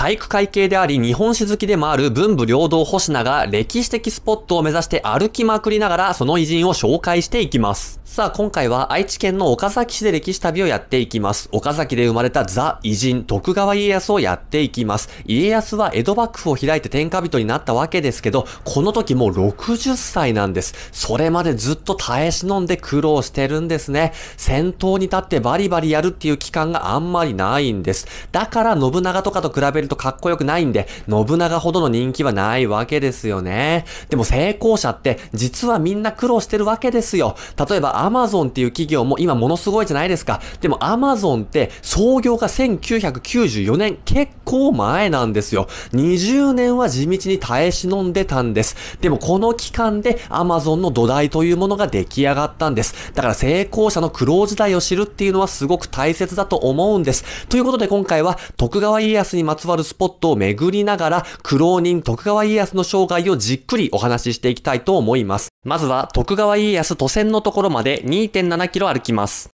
体育会系であり日本史好きでもある文武両道星名が歴史的スポットを目指して歩きまくりながらその偉人を紹介していきます。さあ、今回は愛知県の岡崎市で歴史旅をやっていきます。岡崎で生まれたザ・偉人、徳川家康をやっていきます。家康は江戸幕府を開いて天下人になったわけですけど、この時もう60歳なんです。それまでずっと耐え忍んで苦労してるんですね。戦闘に立ってバリバリやるっていう期間があんまりないんです。だから信長とかと比べるとかっこよくないんで、信長ほどの人気はないわけですよね。でも成功者って実はみんな苦労してるわけですよ。例えばアマゾンっていう企業も今ものすごいじゃないですか。でもアマゾンって創業が1994年結構前なんですよ。20年は地道に耐え忍んでたんです。でもこの期間でアマゾンの土台というものが出来上がったんです。だから成功者の苦労時代を知るっていうのはすごく大切だと思うんです。ということで今回は徳川家康にまつわるスポットを巡りながら苦労人徳川家康の生涯をじっくりお話ししていきたいと思います。まずは徳川家康都線のところまで2.7キロ歩きます。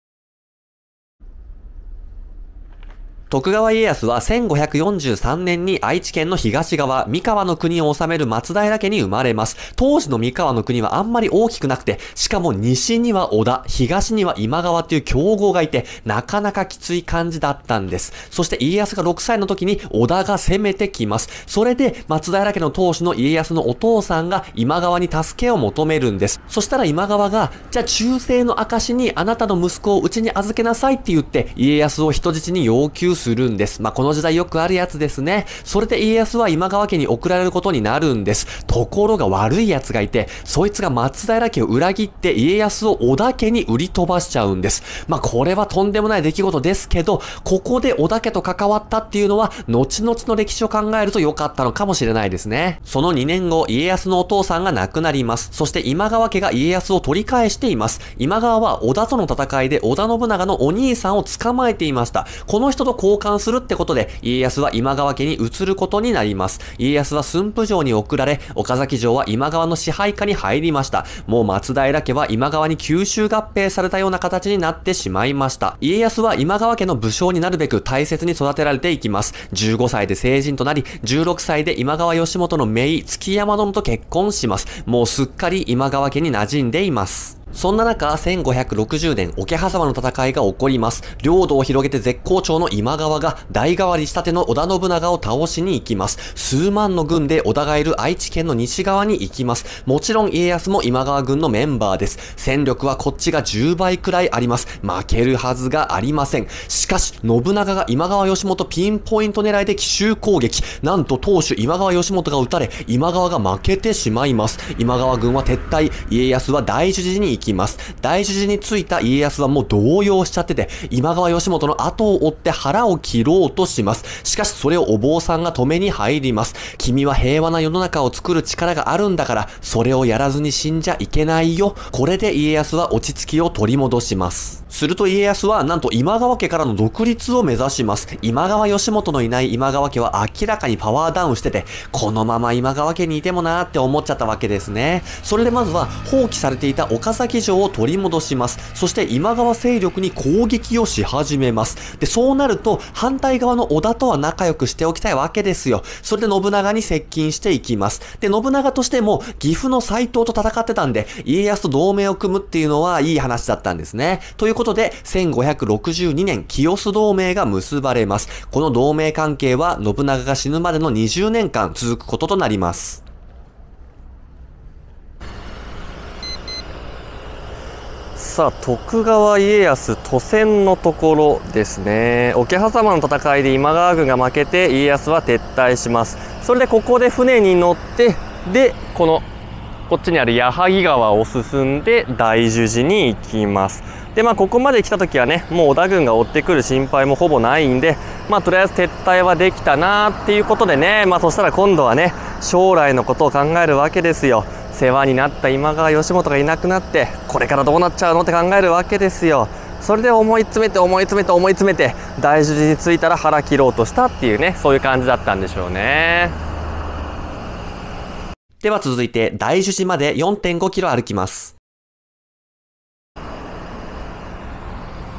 徳川家康は1543年に愛知県の東側、三河の国を治める松平家に生まれます。当時の三河の国はあんまり大きくなくて、しかも西には織田、東には今川っていう強豪がいて、なかなかきつい感じだったんです。そして家康が6歳の時に織田が攻めてきます。それで松平家の当主の家康のお父さんが今川に助けを求めるんです。そしたら今川が、じゃあ忠誠の証にあなたの息子をうちに預けなさいって言って、家康を人質に要求するするんです。まあ、この時代よくあるやつですね。それで家康は今川家に送られることになるんです。ところが悪い奴がいて、そいつが松平家を裏切って家康を織田家に売り飛ばしちゃうんです。まあ、これはとんでもない出来事ですけど、ここで織田家と関わったっていうのは、後々の歴史を考えると良かったのかもしれないですね。その2年後、家康のお父さんが亡くなります。そして今川家が家康を取り返しています。今川は織田との戦いで織田信長のお兄さんを捕まえていました。この人と交交換するってことで、家康は今川家に移ることになります。家康は駿府城に送られ、岡崎城は今川の支配下に入りました。もう松平家は今川に吸収合併されたような形になってしまいました。家康は今川家の武将になるべく大切に育てられていきます。15歳で成人となり、16歳で今川義元の姪、月山殿と結婚します。もうすっかり今川家に馴染んでいます。そんな中、1560年、桶狭間の戦いが起こります。領土を広げて絶好調の今川が、代替わりしたての織田信長を倒しに行きます。数万の軍で織田がいる愛知県の西側に行きます。もちろん家康も今川軍のメンバーです。戦力はこっちが10倍くらいあります。負けるはずがありません。しかし、信長が今川義元ピンポイント狙いで奇襲攻撃。なんと当主今川義元が撃たれ、今川が負けてしまいます。今川軍は撤退。家康は大樹寺に行ききます。大事に着いた家康はもう動揺しちゃってて、今川義元の後を追って腹を切ろうとします。しかしそれをお坊さんが止めに入ります。君は平和な世の中を作る力があるんだから、それをやらずに死んじゃいけないよ。これで家康は落ち着きを取り戻します。すると家康はなんと今川家からの独立を目指します。今川義元のいない今川家は明らかにパワーダウンしてて、このまま今川家にいてもなーって思っちゃったわけですね。それでまずは放棄されていた岡崎城を取り戻します。そして今川勢力に攻撃をし始めます。で、そうなると反対側の織田とは仲良くしておきたいわけですよ。それで信長に接近していきます。で、信長としても岐阜の斎藤と戦ってたんで、家康と同盟を組むっていうのはいい話だったんですね。ということで、1562年、清須同盟が結ばれます。この同盟関係は信長が死ぬまでの20年間続くこととなります。さあ、徳川家康都線のところですね。桶狭間の戦いで今川軍が負けて家康は撤退します。それでここで船に乗って、で、この、こっちにある矢作川を進んで大樹寺に行きます。で、まあ、ここまで来た時はね、もう織田軍が追ってくる心配もほぼないんで、まあ、とりあえず撤退はできたなっていうことでね、まあ、そしたら今度はね、将来のことを考えるわけですよ。世話になった今川義元がいなくなってこれからどうなっちゃうのって考えるわけですよ。それで思い詰めて思い詰めて思い詰めて大樹寺に着いたら腹切ろうとしたっていうねそういう感じだったんでしょうね。では続いて大樹寺まで4.5キロ歩きます。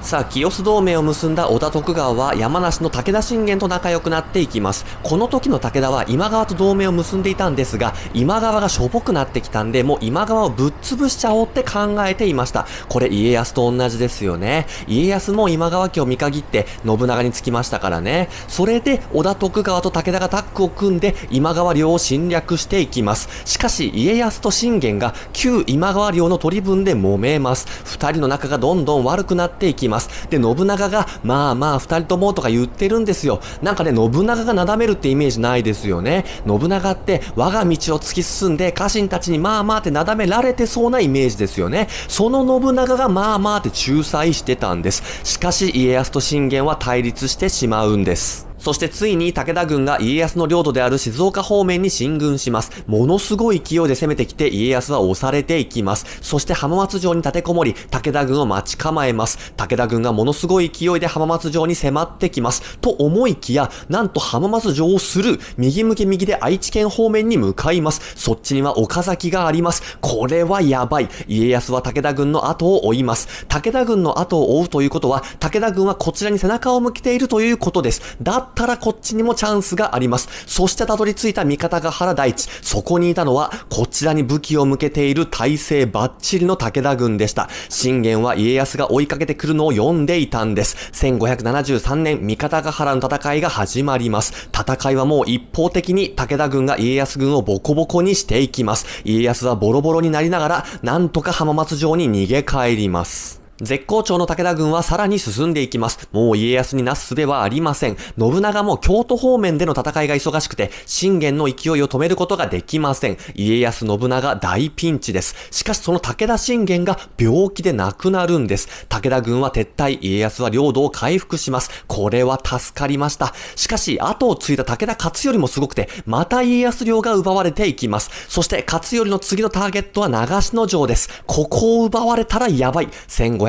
さあ、清須同盟を結んだ織田徳川は山梨の武田信玄と仲良くなっていきます。この時の武田は今川と同盟を結んでいたんですが、今川がしょぼくなってきたんで、もう今川をぶっ潰しちゃおうって考えていました。これ家康と同じですよね。家康も今川家を見限って信長につきましたからね。それで織田徳川と武田がタッグを組んで今川領を侵略していきます。しかし家康と信玄が旧今川領の取り分で揉めます。二人の仲がどんどん悪くなっていきます。ます。で、信長が、まあまあ、二人ともとか言ってるんですよ。なんかね、信長がなだめるってイメージないですよね。信長って、我が道を突き進んで、家臣たちにまあまあってなだめられてそうなイメージですよね。その信長がまあまあって仲裁してたんです。しかし、家康と信玄は対立してしまうんです。そしてついに武田軍が家康の領土である静岡方面に進軍します。ものすごい勢いで攻めてきて家康は押されていきます。そして浜松城に立てこもり、武田軍を待ち構えます。武田軍がものすごい勢いで浜松城に迫ってきます。と思いきや、なんと浜松城をする、右向け右で愛知県方面に向かいます。そっちには岡崎があります。これはやばい。家康は武田軍の後を追います。武田軍の後を追うということは、武田軍はこちらに背中を向けているということです。だったらこっちにもチャンスがあります。そしてたどり着いた味方が原大地。そこにいたのは、こちらに武器を向けている体勢バッチリの武田軍でした。信玄は家康が追いかけてくるのを読んでいたんです。1573年、味方が原の戦いが始まります。戦いはもう一方的に武田軍が家康軍をボコボコにしていきます。家康はボロボロになりながら、なんとか浜松城に逃げ帰ります。絶好調の武田軍はさらに進んでいきます。もう家康になすすべはありません。信長も京都方面での戦いが忙しくて、信玄の勢いを止めることができません。家康信長大ピンチです。しかしその武田信玄が病気で亡くなるんです。武田軍は撤退、家康は領土を回復します。これは助かりました。しかし、後を継いだ武田勝頼もすごくて、また家康領が奪われていきます。そして勝頼の次のターゲットは長篠城です。ここを奪われたらやばい。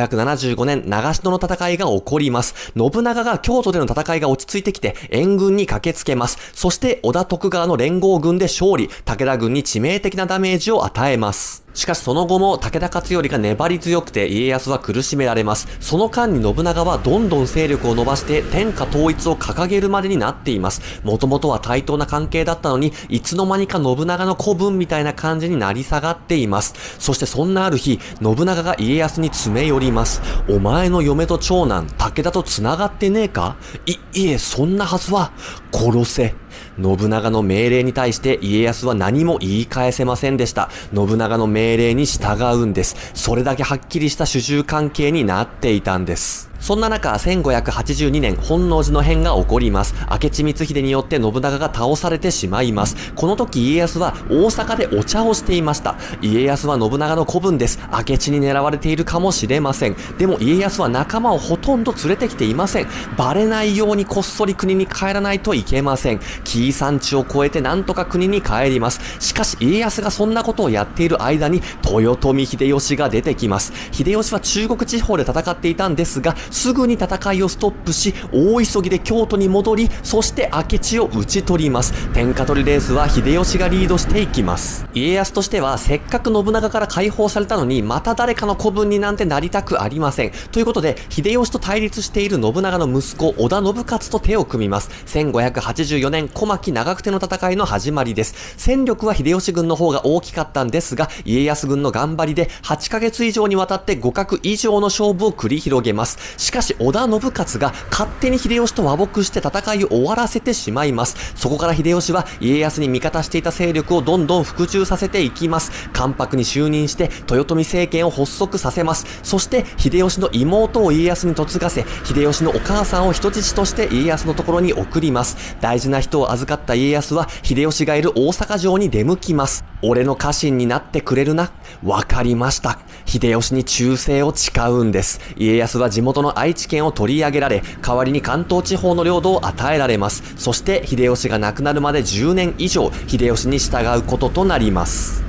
1575年、長篠の戦いが起こります。信長が京都での戦いが落ち着いてきて、援軍に駆けつけます。そして、織田徳川の連合軍で勝利、武田軍に致命的なダメージを与えます。しかしその後も武田勝頼が粘り強くて家康は苦しめられます。その間に信長はどんどん勢力を伸ばして天下統一を掲げるまでになっています。もともとは対等な関係だったのに、いつの間にか信長の子分みたいな感じになり下がっています。そしてそんなある日、信長が家康に詰め寄ります。お前の嫁と長男、武田と繋がってねえか？い、いえ、そんなはずは、殺せ。信長の命令に対して家康は何も言い返せませんでした。信長の命令に従うんです。それだけはっきりした主従関係になっていたんです。そんな中、1582年、本能寺の変が起こります。明智光秀によって信長が倒されてしまいます。この時家康は大阪でお茶をしていました。家康は信長の子分です。明智に狙われているかもしれません。でも家康は仲間をほとんど連れてきていません。バレないようにこっそり国に帰らないといけません。紀伊山地を越えてなんとか国に帰ります。しかし家康がそんなことをやっている間に、豊臣秀吉が出てきます。秀吉は中国地方で戦っていたんですが、すぐに戦いをストップし、大急ぎで京都に戻り、そして明智を討ち取ります。天下取りレースは秀吉がリードしていきます。家康としては、せっかく信長から解放されたのに、また誰かの子分になんてなりたくありません。ということで、秀吉と対立している信長の息子、織田信勝と手を組みます。1584年、小牧長久手の戦いの始まりです。戦力は秀吉軍の方が大きかったんですが、家康軍の頑張りで8ヶ月以上にわたって互角以上の勝負を繰り広げます。しかし、織田信勝が勝手に秀吉と和睦して戦いを終わらせてしまいます。そこから秀吉は家康に味方していた勢力をどんどん復讐させていきます。関白に就任して豊臣政権を発足させます。そして秀吉の妹を家康に嫁がせ、秀吉のお母さんを人質として家康のところに送ります。大事な人を預かった家康は秀吉がいる大阪城に出向きます。俺の家臣になってくれるな。わかりました。秀吉に忠誠を誓うんです。家康は地元の愛知県を取り上げられ、代わりに関東地方の領土を与えられます。そして秀吉が亡くなるまで10年以上、秀吉に従うこととなります。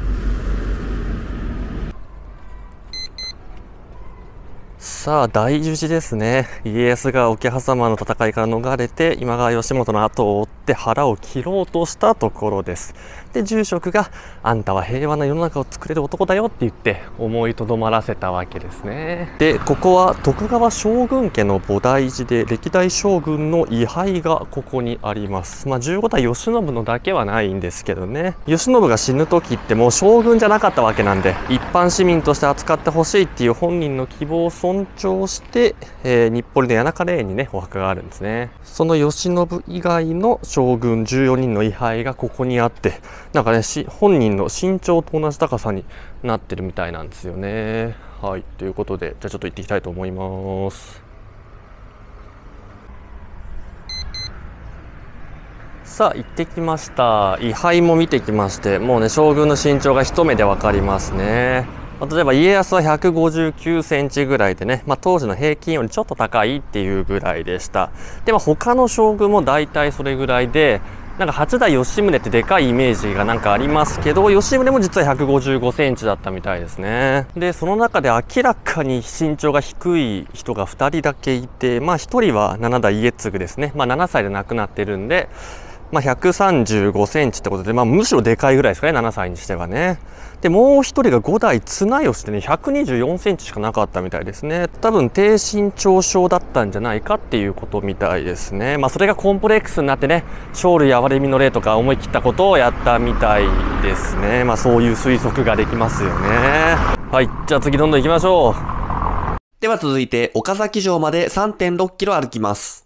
さあ、大事ですね。家康が桶狭間の戦いから逃れて、今川義元の後を追って腹を切ろうとしたところです。で、住職が、あんたは平和な世の中を作れる男だよって言って、思いとどまらせたわけですね。で、ここは徳川将軍家の菩提寺で、歴代将軍の位牌がここにあります。まあ、15代慶喜のだけはないんですけどね。慶喜が死ぬ時ってもう将軍じゃなかったわけなんで、一般市民として扱ってほしいっていう本人の希望を尊重して、えー、日暮里の谷中霊園にね、お墓があるんですね。その慶喜以外の将軍14人の位牌がここにあって、なんかね、本人の身長と同じ高さになってるみたいなんですよね。はい。ということで、じゃあちょっと行っていきたいと思います。さあ、行ってきました。位牌も見てきまして、もうね、将軍の身長が一目でわかりますね。例えば家康は159センチぐらいでね、まあ、当時の平均よりちょっと高いっていうぐらいでした。で、も他の将軍も大体それぐらいで、なんか八代吉宗ってでかいイメージがなんかありますけど、吉宗も実は155センチだったみたいですね。で、その中で明らかに身長が低い人が2人だけいて、まあ1人は七代家継ですね。まあ7歳で亡くなってるんで、まあ、135センチってことで、まあ、むしろでかいぐらいですかね、7歳にしてはね。で、もう一人が5代綱吉でね、124センチしかなかったみたいですね。多分、低身長症だったんじゃないかっていうことみたいですね。まあ、それがコンプレックスになってね、生類憐れみの例とか思い切ったことをやったみたいですね。まあ、そういう推測ができますよね。はい。じゃあ次どんどん行きましょう。では続いて、岡崎城まで3.6キロ歩きます。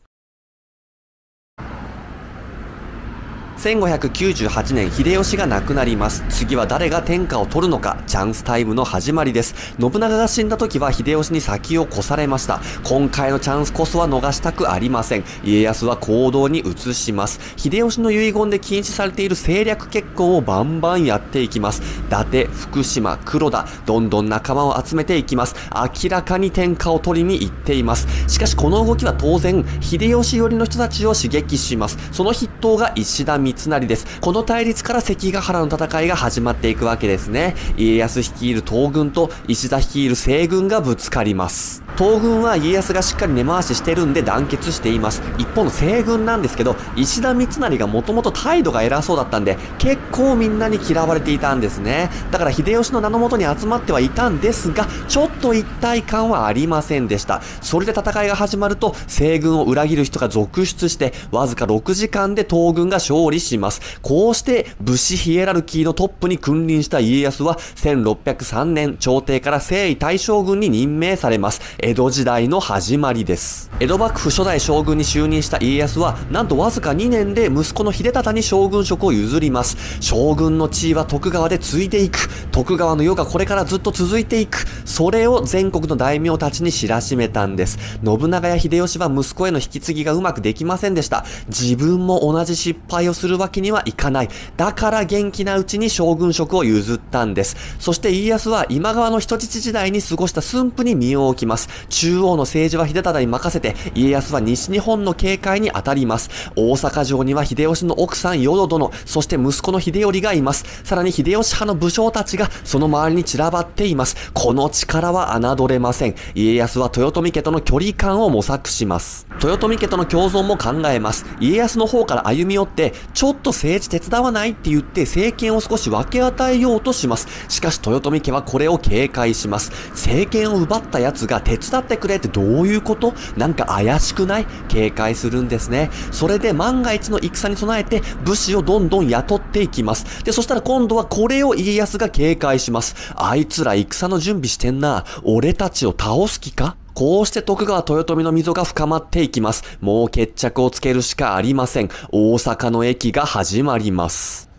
1598年秀吉が亡くなります。次は誰が天下を取るのか、チャンスタイムの始まりです。信長が死んだ時は秀吉に先を越されました。今回のチャンスこそは逃したくありません。家康は行動に移します。秀吉の遺言で禁止されている政略結婚をバンバンやっていきます。伊達、福島、黒田、どんどん仲間を集めていきます。明らかに天下を取りに行っています。しかしこの動きは当然、秀吉寄りの人たちを刺激します。その筆頭が石田三三成です。この対立から関ヶ原の戦いが始まっていくわけですね。家康率いる東軍と石田率いる西軍がぶつかります。東軍は家康がしっかり根回ししてるんで団結しています。一方の西軍なんですけど、石田三成がもともと態度が偉そうだったんで、結構みんなに嫌われていたんですね。だから秀吉の名のもとに集まってはいたんですが、ちょっと一体感はありませんでした。それで戦いが始まると、西軍を裏切る人が続出して、わずか6時間で東軍が勝利します。こうして武士ヒエラルキーのトップに君臨した家康は、1603年朝廷から征夷大将軍に任命されます。江戸時代の始まりです。江戸幕府初代将軍に就任した家康は、なんとわずか2年で息子の秀忠に将軍職を譲ります。将軍の地位は徳川で継いでいく。徳川の世がこれからずっと続いていく。それを全国の大名たちに知らしめたんです。信長や秀吉は息子への引き継ぎがうまくできませんでした。自分も同じ失敗をするわけにはいかない。だから元気なうちに将軍職を譲ったんです。そして家康は今川の人質時代に過ごした駿府に身を置きます。中央の政治は秀忠に任せて、家康は西日本の警戒に当たります。大阪城には秀吉の奥さん淀殿、そして息子の秀頼がいます。さらに秀吉派の武将たちがその周りに散らばっています。この力は侮れません。家康は豊臣家との距離感を模索します。豊臣家との共存も考えます。家康の方から歩み寄って、ちょっと政治手伝わないって言って政権を少し分け与えようとします。しかし豊臣家はこれを警戒します。政権を奪った奴が手伝ってくれってどういうこと？なんか怪しくない？警戒するんですね。それで万が一の戦に備えて武士をどんどん雇っていきます。で、そしたら今度はこれを家康が警戒します。あいつら戦の準備してんな。俺たちを倒す気か？こうして徳川豊臣の溝が深まっていきます。もう決着をつけるしかありません。大阪の駅が始まります。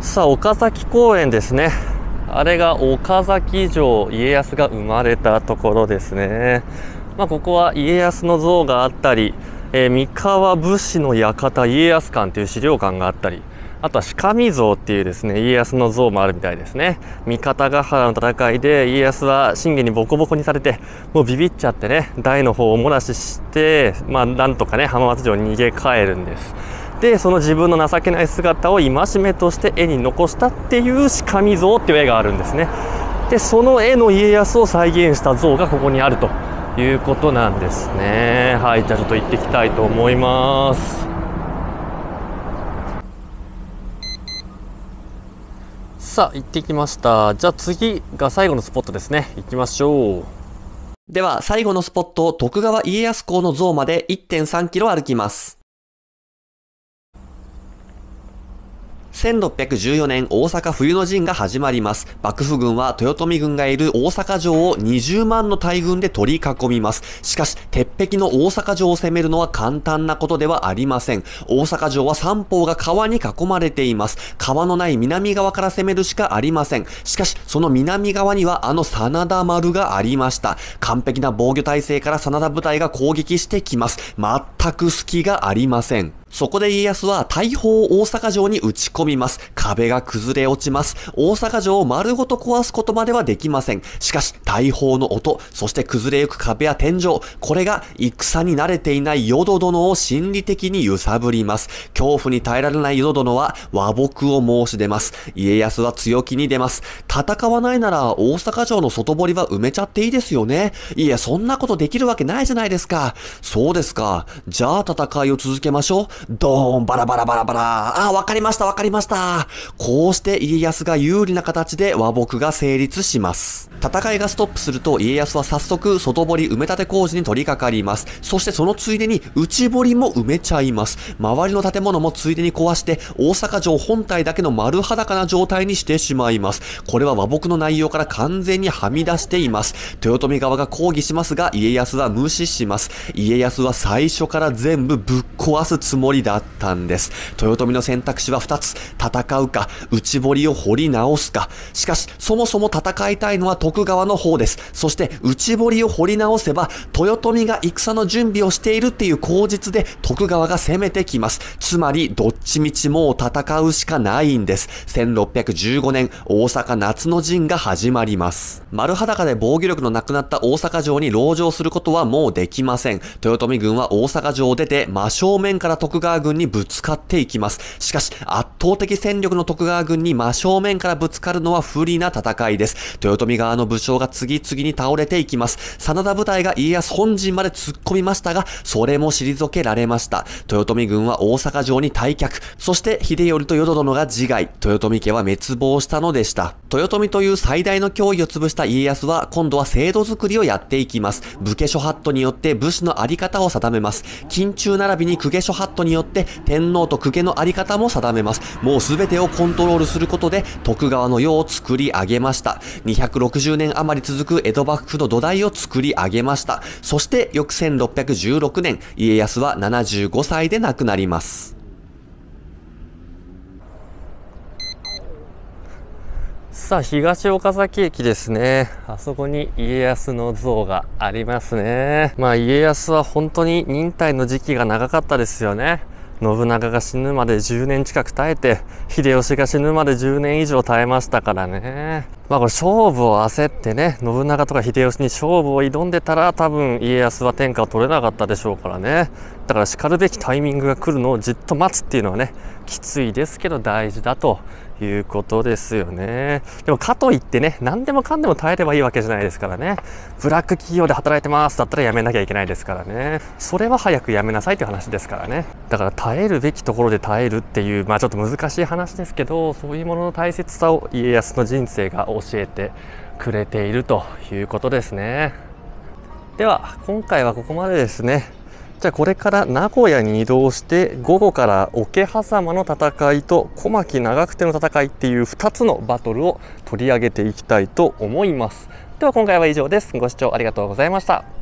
さあ、岡崎公園ですね。あれが岡崎城、家康が生まれたところですね。まあ、ここは家康の像があったり、えー、三河武士の館家康館という資料館があったり、あとは鹿見像っていうですね、家康の像もあるみたいですね。三方ヶ原の戦いで家康は信玄にボコボコにされて、もうビビっちゃってね、台の方をおもらしして、まあなんとかね、浜松城に逃げ帰るんです。でその自分の情けない姿を戒めとして絵に残したっていう鹿見像っていう絵があるんですね。でその絵の家康を再現した像がここにあるということなんですね。はいじゃあちょっと行ってきたいと思います。さあ行ってきました。じゃあ次が最後のスポットですね。行きましょう。では、最後のスポット、徳川家康公の像まで1.3キロ歩きます。1614年大阪冬の陣が始まります。幕府軍は豊臣軍がいる大阪城を20万の大軍で取り囲みます。しかし、鉄壁の大阪城を攻めるのは簡単なことではありません。大阪城は三方が川に囲まれています。川のない南側から攻めるしかありません。しかし、その南側にはあの真田丸がありました。完璧な防御体制から真田部隊が攻撃してきます。全く隙がありません。そこで家康は大砲を大阪城に撃ち込みます。壁が崩れ落ちます。大阪城を丸ごと壊すことまではできません。しかし、大砲の音、そして崩れゆく壁や天井、これが戦に慣れていない淀殿を心理的に揺さぶります。恐怖に耐えられない淀殿は和睦を申し出ます。家康は強気に出ます。戦わないなら大阪城の外堀は埋めちゃっていいですよね。いや、そんなことできるわけないじゃないですか。そうですか。じゃあ戦いを続けましょう。ドーン、バラバラバラバラ。あ、わかりました、わかりました。こうして家康が有利な形で和睦が成立します。戦いがストップすると家康は早速外堀埋め立て工事に取り掛かります。そしてそのついでに内堀も埋めちゃいます。周りの建物もついでに壊して大阪城本体だけの丸裸な状態にしてしまいます。これは和睦の内容から完全にはみ出しています。豊臣側が抗議しますが家康は無視します。家康は最初から全部ぶっ壊すつもりだったんです。豊臣の選択肢は2つ。戦うか、内堀を掘り直すか。しかし、そもそも戦いたいのは徳川の方です。そして内堀を掘り直せば、豊臣が戦の準備をしているっていう口実で徳川が攻めてきます。つまり、どっちみちもう戦うしかないんです。1615年、大阪夏の陣が始まります。丸裸で防御力のなくなった大阪城に籠城することはもうできません。豊臣軍は大阪城を出て真正面から徳川軍にぶつかっていきます。しかし、圧倒的戦力の徳川軍に真正面からぶつかるのは不利な戦いです。豊臣側のの武将が次々に倒れていきます。真田部隊が家康本陣まで突っ込みましたが、それも退けられました。豊臣軍は大阪城に退却。そして、秀頼と淀殿が自害。豊臣家は滅亡したのでした。豊臣という最大の脅威を潰した家康は、今度は制度づくりをやっていきます。武家諸法度によって武士のあり方を定めます。近中並びに公家諸法度によって天皇と公家のあり方も定めます。もうすべてをコントロールすることで、徳川の世を作り上げました。260年余り続く江戸幕府の土台を作り上げました。そして、翌1616年、家康は75歳で亡くなります。さあ、東岡崎駅ですね。あそこに家康の像がありますね。まあ、家康は本当に忍耐の時期が長かったですよね。信長が死ぬまで10年近く耐えて、秀吉が死ぬまで10年以上耐えましたからね。まあこれ勝負を焦ってね、信長とか秀吉に勝負を挑んでたら多分家康は天下を取れなかったでしょうからね。だから叱るべきタイミングが来るのをじっと待つっていうのはね、きついですけど大事だということですよね。でもかといってね、何でもかんでも耐えればいいわけじゃないですからね。ブラック企業で働いてますだったらやめなきゃいけないですからね。それは早くやめなさいという話ですからね。だから耐えるべきところで耐えるっていう、まあちょっと難しい話ですけど、そういうものの大切さを家康の人生が教えてくれているということですね。では、今回はここまでですね。じゃあこれから名古屋に移動して午後から桶狭間の戦いと小牧長久手の戦いっていう2つのバトルを取り上げていきたいと思います。では今回は以上です。ご視聴ありがとうございました。